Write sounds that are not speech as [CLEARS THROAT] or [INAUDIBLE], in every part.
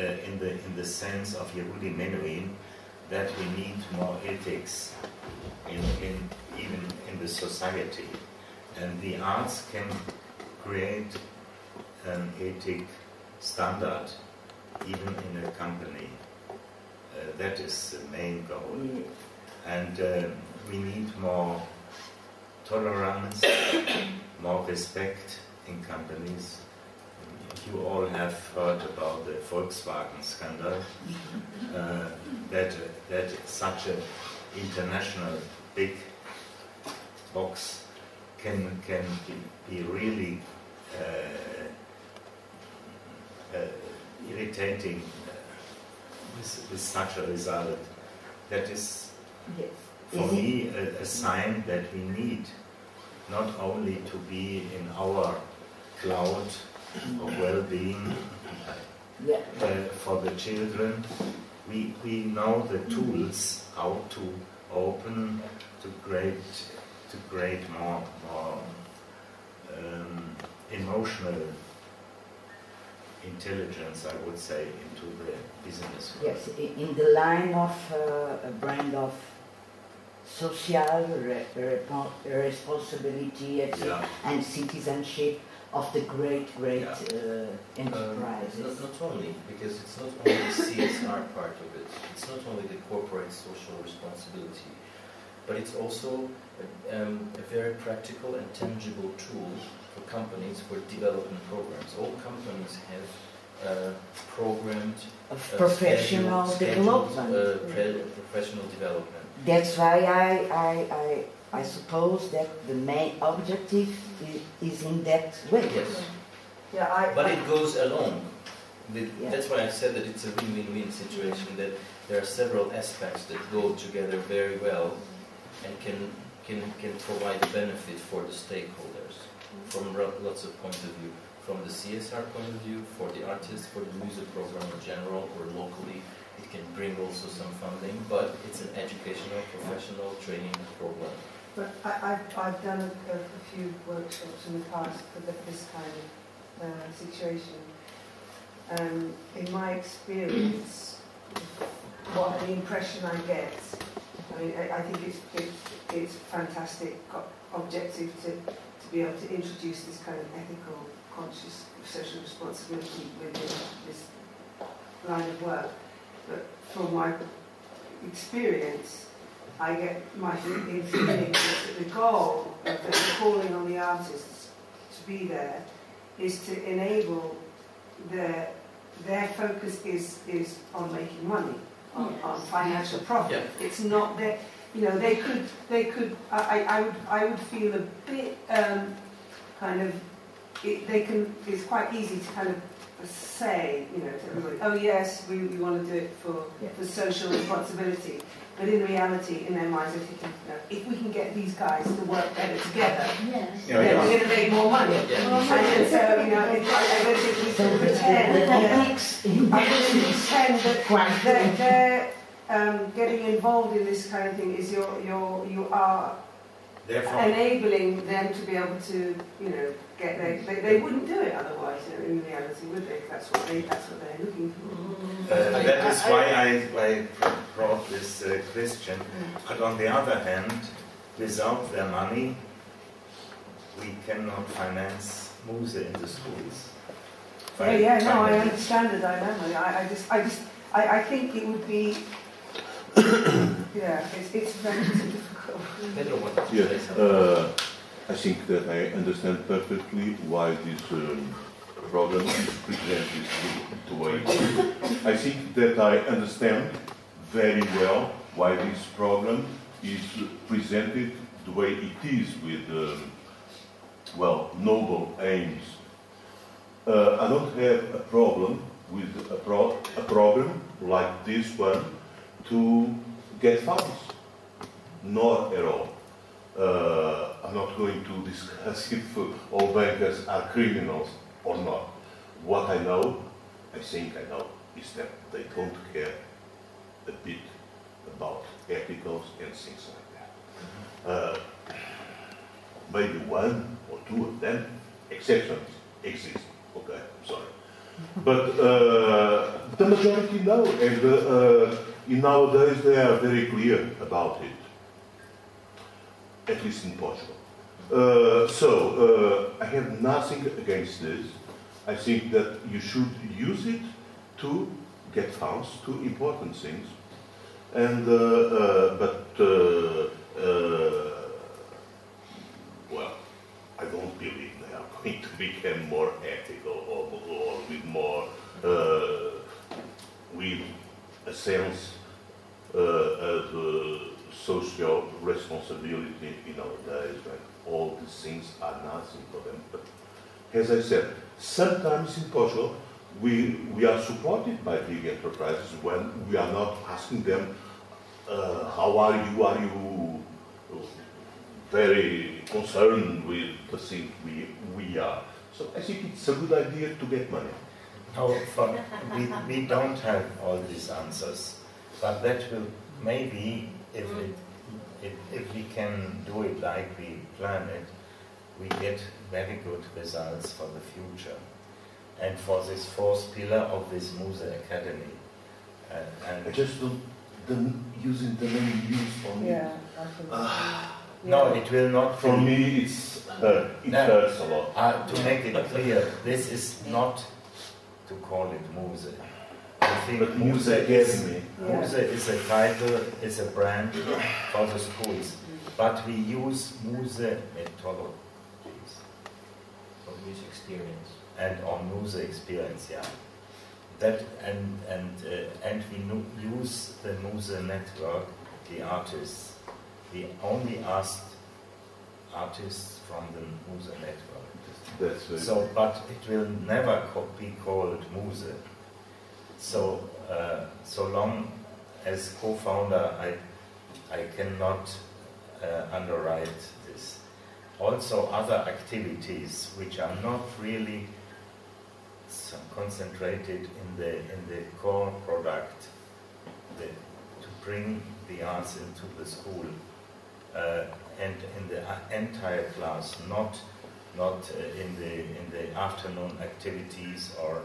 uh, in the in the sense of Yehudi Menuhin that we need more ethics in, in even in the society, and the arts can create an ethic standard even in a company. Uh, that is the main goal, and uh, we need more tolerance, [COUGHS] more respect in companies. You all have heard about the Volkswagen scandal. [LAUGHS] Uh, that that such an international big box can can be, be really uh, uh, irritating uh, with, with such a result. That is Yes. for Is me a, a sign that we need not only to be in our cloud of well-being Yeah. uh, for the children. We, we know the tools how to open to create to create more more um, emotional intelligence, I would say, into the business world. Yes, in the line of uh, a brand of social re- responsibility Yeah. and citizenship of the great, great Yeah. uh, Um, not, not only, because it's not only the CSR part of it, it's not only the corporate social responsibility, but it's also a, um, a very practical and tangible tool for companies for development programs. All companies have uh, programmed of uh, professional scheduled- development. uh, pre- professional development. That's why I, I, I, I suppose that the main objective is, is in that way. Yes. Yeah, I, But I- it goes along. The, Yeah. That's why I said that it's a win-win-win situation. That there are several aspects that go together very well, and can can can provide a benefit for the stakeholders from lots of points of view. From the CSR point of view, for the artists, for the music program in general, or locally, it can bring also some funding. But it's an educational, professional training program. But I, I've, I've done a, a few workshops in the past for this kind of uh, situation. Um, in my experience, what the impression I get, I mean, I, I think it's, it's, it's fantastic objective to, to be able to introduce this kind of ethical, conscious social responsibility within this line of work. But from my experience, I get my feeling that the goal of the calling on the artists to be there is to enable their their focus is is on making money, on, on financial profit. It's not that you know they could they could I, I I would I would feel a bit um, kind of it, they can it's quite easy to kind of say you know to everybody oh yes we, we want to do it for Yeah. for social responsibility but in reality in their minds they're thinking you know, if we can get these guys to work better together Yes. Yeah, then we're going to make more money Yeah. and so you know it's, I, I don't think we can the, the, pretend the that- techniques in I think pretend that quite they're, they're um, getting involved in this kind of thing is you're, you're, you are Therefore, enabling them to be able to, you know, get their, they, they wouldn't do it otherwise, you know, in reality, would they? That's what they, that's what they're looking for. Uh, I- that is I- why I, I brought this uh, question. But on the other hand, without their money, we cannot finance Muse in the schools. Yeah, yeah, no, I understand the dilemma. I, I just, I just, I, I think it would be, [COUGHS] yeah, it's, it's very difficult. Pedro Yes, uh, I think that I understand perfectly why this um, program is presented the, the way. I think that I understand very well why this program is presented the way it is with, um, well, noble aims. Uh, I don't have a problem with a, pro- a program like this one to get funds, not at all. Uh, I'm not going to discuss [LAUGHS] if all bankers are criminals or not. What I know, I think I know, is that they don't care a bit about ethicals and things like that. Uh, maybe one or two of them, exceptions exist. Okay, I'm sorry. But uh, the majority know, and uh, uh, in nowadays they are very clear about it, at least in Portugal. Uh, so uh, I have nothing against this. I think that you should use it to get funds to important things. And uh, uh, but uh, well, I don't believe they are [LAUGHS] going to become more ethical or, or with more with a sense of social responsibility in our days when all these things are nothing for them. But as I said, sometimes in Portugal we, we are supported by big enterprises when we are not asking them, uh, how are you, are you very concerned with the things we, we are. So I think it's a good idea to get money. No, for, we, we don't have all these answers, but that will maybe, if, it, if, if we can do it like we plan it, we get very good results for the future. And for this fourth pillar of this Muse Academy. Uh, and just don't, the, using the name use for me. Yeah, I. Ah, no, it will not For me, it's hurt. It No. hurts a lot. Uh, to make it clear, this is not to call it Muse. I think But Muse Muse is, Academy. Yeah. Muse is a title, is a brand for the schools. But we use Muse methodologies Or music experience. And on Muse experience, yeah. That and and uh, and we nu- use the Muse network, the artists. We only asked artists from the Muse network. That's very So, but it will never co- be called Muse. So, uh, so long as co-founder, I, I cannot uh, underwrite this. Also, other activities which are not really concentrated in the in the core product, the, to bring the arts into the school uh, and in the entire class, not not uh, in the in the afternoon activities or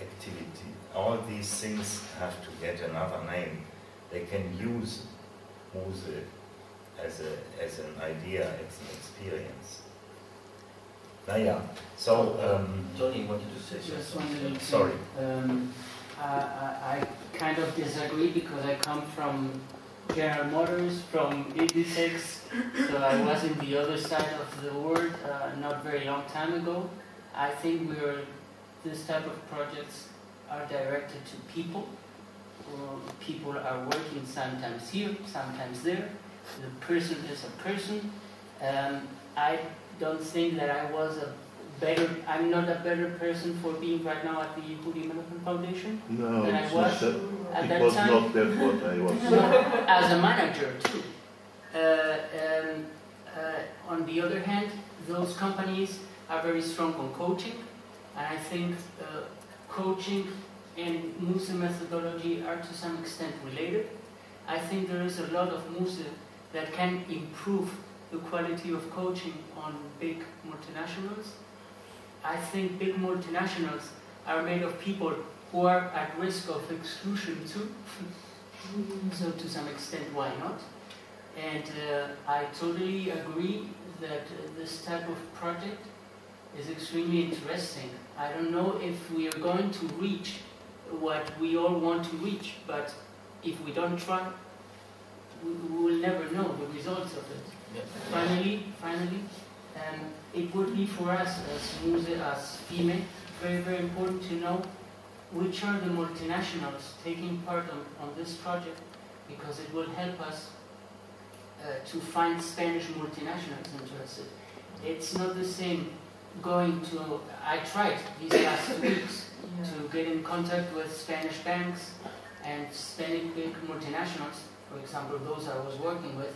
activity. All these things have to get another name. They can use Muse as a as an idea, as an experience. Yeah. So um, Tony wanted to say Just something. one little thing. Sorry. Um, I, I, kind of disagree because I come from General Motors, from Inditex, so I was in the other side of the world uh, not very long time ago. I think we're this type of projects are directed to people. Uh, people are working sometimes here, sometimes there. The person is a person. Um, I don't think that I was a better. I'm not a better person for being right now at the Yehudi Menuhin Foundation No, than I was that. at It that was time. not that what I was No, [LAUGHS] as a manager too. Uh, um, uh, on the other hand, those companies are very strong on coaching, and I think uh, coaching and Muse methodology are to some extent related. I think there is a lot of Muse that can improve the quality of coaching on big multinationals. I think big multinationals are made of people who are at risk of exclusion too. [LAUGHS] so to some extent, why not? And uh, I totally agree that uh, this type of project is extremely interesting. I don't know if we are going to reach what we all want to reach, but if we don't try, we, we will never know the results of it. Yeah. Finally, finally, um, it would be for us as Muse, as FYME, very, very important to know which are the multinationals taking part on, on this project because it will help us uh, to find Spanish multinationals interested. It's not the same going to, I tried these last [COUGHS] weeks to get in contact with Spanish banks and Spanish big multinationals, for example, those I was working with,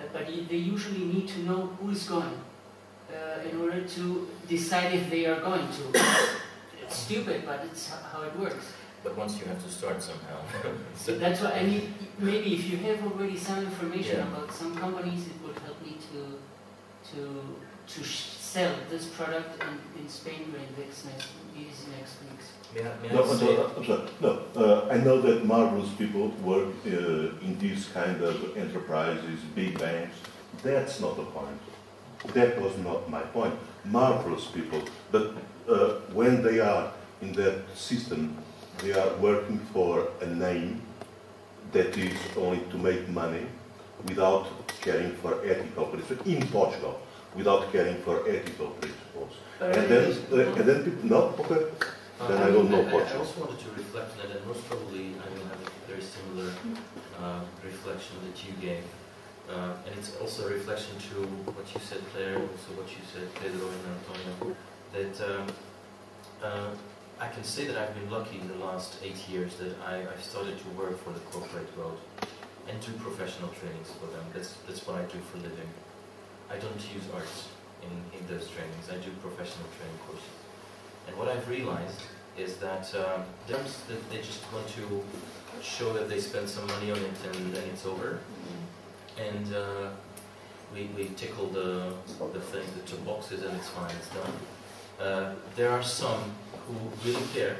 uh, but they usually need to know who is going uh, in order to decide if they are going to. [COUGHS] It's stupid, but it's how it works. But once you have to start somehow. [LAUGHS] So that's why I mean, maybe if you have already some information Yeah. about some companies, it would help me to to to sell this product in, in Spain during these next, these next weeks. May I, No, I I'm sorry, I'm sorry. No, uh, I know that marvelous people work uh, in these kind of enterprises, big banks. That's not the point. That was not my point. Marvelous people, but uh, when they are in that system, they are working for a name that is only to make money without caring for ethical principles. In Portugal, without caring for ethical principles. And then, uh, and then people, no, okay, Uh, Then I don't know I, Portugal. also wanted to reflect on that, and most probably I will have a very similar uh, reflection that you gave. Uh, and it's also a reflection to what you said, Claire, also what you said, Pedro and Antonio, that um, uh, I can say that I've been lucky in the last eight years that I, I started to work for the corporate world and do professional trainings for them. That's, that's what I do for a living. I don't use arts in, in those trainings. I do professional training courses. And what I've realized is that um, that they just want to show that they spend some money on it and then it's over. And uh, we, we tickle the, the thing, the two boxes and it's fine, it's done. Uh, there are some who really care.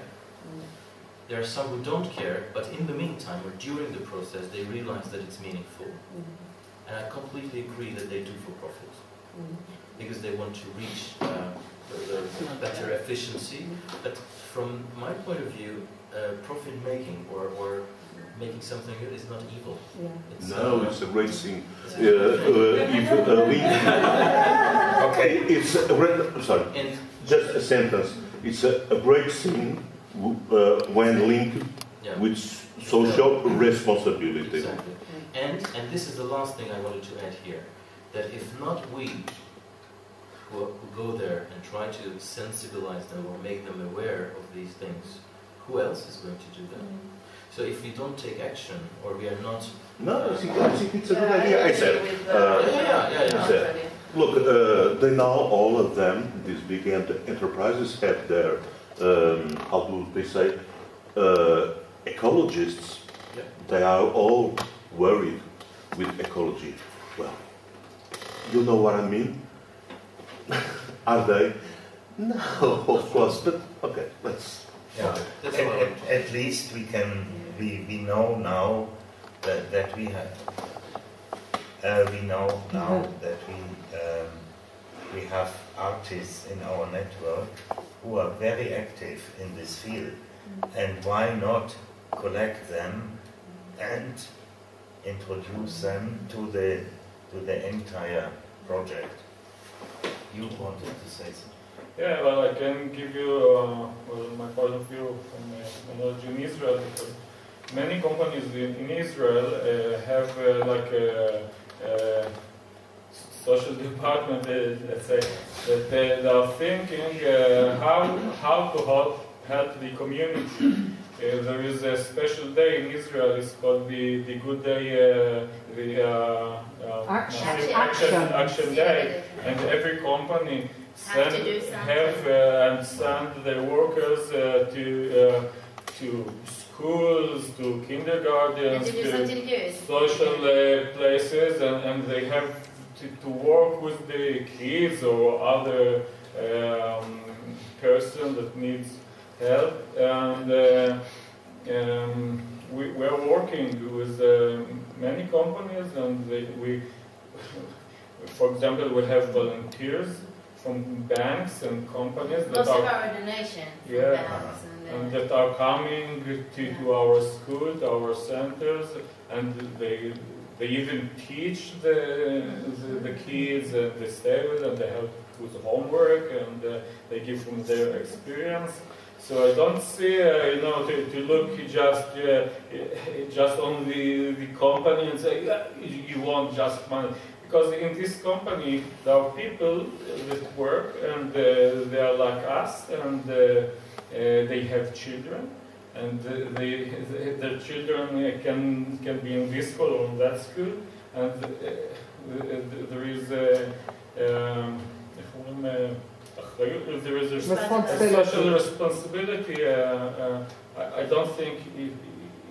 There are some who don't care, but in the meantime or during the process they realize that it's meaningful. And I completely agree that they do for profit because they want to reach uh, the, the better efficiency. But from my point of view, uh, profit making or, or making something good is not evil. Yeah. It's, no, uh, it's a great thing. Uh, uh, if a [LAUGHS] Okay, it's a great, sorry, and just a sentence. It's a, a great thing w- uh, when linked yeah, with s- social responsibility. exactly. And and this is the last thing I wanted to add here, that if not we who, who go there and try to sensibilize them or make them aware of these things, who else is going to do that? So if we don't take action or we are not No, I think, I it's a good idea. I said, uh, Yeah, yeah, yeah, yeah. said, look, uh, they now all of them, these big enterprises, have their, um, how do they say, uh, ecologists. Yeah. They are all worried with ecology. Well, you know what I mean? [LAUGHS] are they? No, of course, but okay, let's. yeah. At, at, at least we can, we, we know now that, that we have, uh, we know now that we, um, we have artists in our network who are very active in this field. And why not collect them and introduce them to the, to the entire project? You wanted to say something? Yeah, well, I can give you uh, well, my point of view from uh, knowledge in Israel because many companies in, in Israel uh, have uh, like a, a social department, uh, let's say, that they, they are thinking uh, how how to help help the community. Uh, there is a special day in Israel. It's called the the Good Day, uh, the uh, uh, Action. Action. Action, Action Day, and every company Have send, to have uh, and send their workers uh, to uh, to schools, to kindergartens, to to social uh, places, and, and they have to, to work with the kids or other um, person that needs help. And uh, um, we, we are working with uh, many companies, and they, we, [LAUGHS] for example, we have volunteers from banks and companies that Most of are our donation from Yeah. and and, uh, that are coming to, to our school, to our centers, and they they even teach the the, the kids and they stay with them, they help with homework, and uh, they give them their experience. So I don't see, uh, you know, to, to look just uh, just on the, the company and say yeah, you want just money. Because in this company, there are people that work and uh, they are like us, and uh, uh, they have children, and uh, they, they, [LAUGHS] their children can can be in this school or in that school, and there is a, um, there is a, social responsibility. Uh, uh, I, I, don't think it,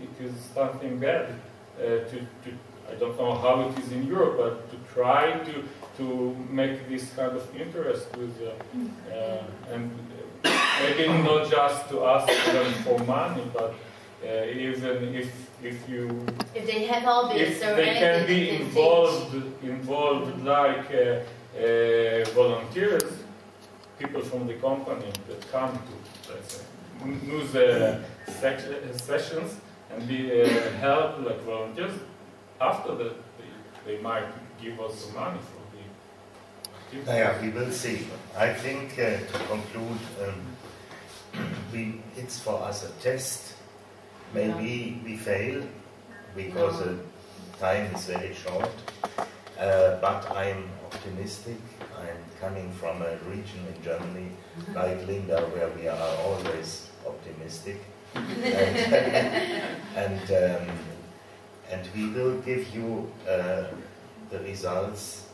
it is something bad. Uh, to, to, I don't know how it is in Europe, but to try to to make this kind of interest with uh, and maybe not just to ask them for money, but even if if you if they have all this if they can be involved involved like uh, uh, volunteers people from the company that come to let's say news uh, sec- sessions and be uh, help like volunteers. After that, they, they might give us some money for the. activity. Yeah, we will see. I think uh, to conclude, um, [CLEARS THROAT] we, it's for us a test. Maybe we fail because the time is very short. Uh, but I'm optimistic. I'm coming from a region in Germany like Linda where we are always optimistic. [LAUGHS] and and, um, and we will give you uh, the results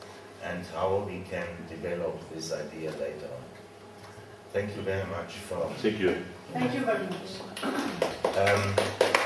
and how we can develop this idea later on. Thank you very much for. Thank you. Thank you very much. Um,